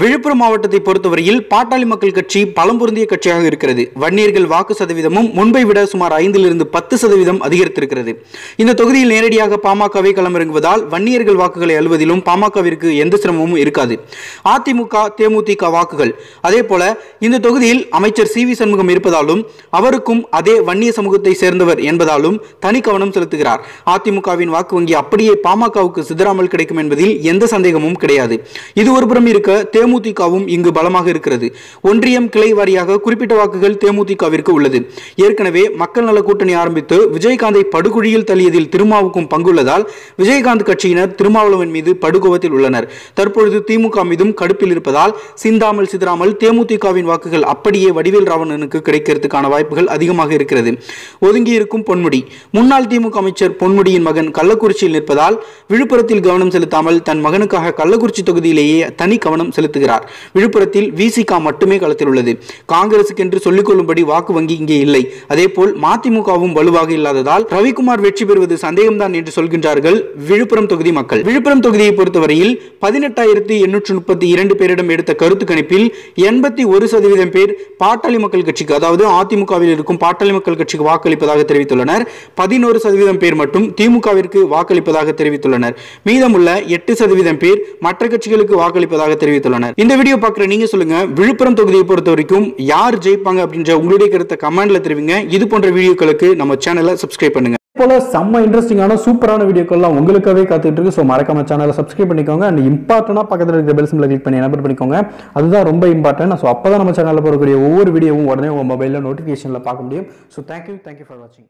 விழுப்புரம் மாவட்டத்தை பொறுத்தவரையில் பாட்டாளி மக்கள் கட்சி பலம் பொருந்திய கட்சியாக இருக்கிறது. வன்னியர்கள் வாக்கு சதவீதமும் முன்பை விட சுமார் ஐந்திலிருந்து பத்து சதவீதம் அதிகரித்திருக்கிறது. இந்த தொகுதியில் நேரடியாக பாமகவை களமிறங்குவதால் வன்னியர்கள் வாக்குகளை அழுவதிலும் பாமகவிற்கு எந்த சிரமமும் இருக்காது. அதிமுக தேமுதிக வாக்குகள். அதே போல இந்த தொகுதியில் அமைச்சர் சி வி சண்முகம் இருப்பதாலும் அவருக்கும் அதே வன்னிய சமூகத்தை சேர்ந்தவர் என்பதாலும் தனி கவனம் செலுத்துகிறார். அதிமுகவின் வாக்கு வங்கி அப்படியே பாமகவுக்கு சிதறாமல் கிடைக்கும் என்பதில் எந்த சந்தேகமும் கிடையாது. இது ஒருபுறம் இருக்க தேமுதிகவும் இங்கு பலமாக இருக்கிறது. ஒன்றியம் கிளை வாரியாக குறிப்பிட்ட வாக்குகள் தேமுதிகவிற்கு உள்ளது. ஏற்கனவே மக்கள் நல கூட்டணி ஆரம்பித்து விஜயகாந்தை படுகுழியில் தள்ளியதில் திருமாவுக்கும் பங்குள்ளதால் விஜயகாந்த் கட்சியினர் திருமாவளவன் மீது படுகோவத்தில் உள்ளனர். தற்பொழுது திமுக மீதும் கடுப்பில் இருப்பதால் சிந்தாமல் சிதறாமல் தேமுதிகவின் வாக்குகள் அப்படியே வடிவேல் ராவணனுக்கு கிடைக்கிறதுக்கான வாய்ப்புகள் அதிகமாக இருக்கிறது. ஒதுங்கி இருக்கும் பொன்முடி. முன்னாள் திமுக அமைச்சர் பொன்முடியின் மகன் கள்ளக்குறிச்சியில் நிற்பதால் விழுப்புரத்தில் கவனம் செலுத்தாமல் தன் மகனுக்காக கள்ளக்குறிச்சி தொகுதியிலேயே தனி கவனம் நடத்துகிறார் விழுப்புரத்தில் விசிகா மட்டுமே களத்தில் உள்ளது. காங்கிரசுக்கு என்று சொல்லிக் கொள்ளும்படி வாக்கு வங்கி இங்கே இல்லை. அதேபோல் மதிமுகவும் வலுவாக இல்லாததால் ரவிக்குமார் வெற்றி பெறுவது சந்தேகம்தான் என்று சொல்கின்றார்கள் விழுப்புரம் தொகுதி மக்கள். விழுப்புரம் தொகுதியை பொறுத்தவரையில் பதினெட்டாயிரத்தி எண்ணூற்று முப்பத்தி இரண்டு பேரிடம் எடுத்த கருத்து கணிப்பில் எண்பத்தி ஒரு சதவீதம் பேர் பாட்டாளி மக்கள் கட்சிக்கு அதாவது அதிமுகவில் இருக்கும் பாட்டாளி மக்கள் கட்சிக்கு வாக்களிப்பதாக தெரிவித்துள்ளனர். பதினோரு சதவீதம் பேர் மட்டும் திமுகவிற்கு வாக்களிப்பதாக தெரிவித்துள்ளனர். மீதமுள்ள எட்டு சதவீதம் பேர் மற்ற கட்சிகளுக்கு வாக்களிப்பதாக தெரிவித்துள்ளனர். இந்த வீடியோ பார்க்குற நீங்க சொல்லுங்க. விழுப்புரம் தொகுதியை பொறுத்த வரைக்கும் யார் ஜெயிப்பாங்க அப்படின்ற உங்களுடைய கருத்தை கமெண்ட்ல தெரிவிங்க. இது போன்ற வீடியோக்களுக்கு நம்ம சேனலை சப்ஸ்கிரைப் பண்ணுங்க. போல செம்ம இன்ட்ரெஸ்டிங்கான சூப்பரான வீடியோக்கள்லாம் உங்களுக்காகவே காத்துட்டு இருக்கு. ஸோ மறக்காம சேனலை சப்ஸ்கிரைப் பண்ணிக்கோங்க. அண்ட் இம்பார்ட்டனாக பக்கத்தில் இருக்கிற பெல் சிம்பிளை கிளிக் பண்ணி எனபிள் பண்ணிக்கோங்க. அதுதான் ரொம்ப இம்பார்ட்டன்ட் ஸோ அப்போ தான் நம்ம சேனலில் போகக்கூடிய ஒவ்வொரு வீடியோவும் உடனே உங்கள் மொபைலில் நோட்டிஃபிகேஷனில் பார்க்க முடியும். ஸோ தேங்க்யூ தேங்க்யூ ஃபார் வாட்சிங்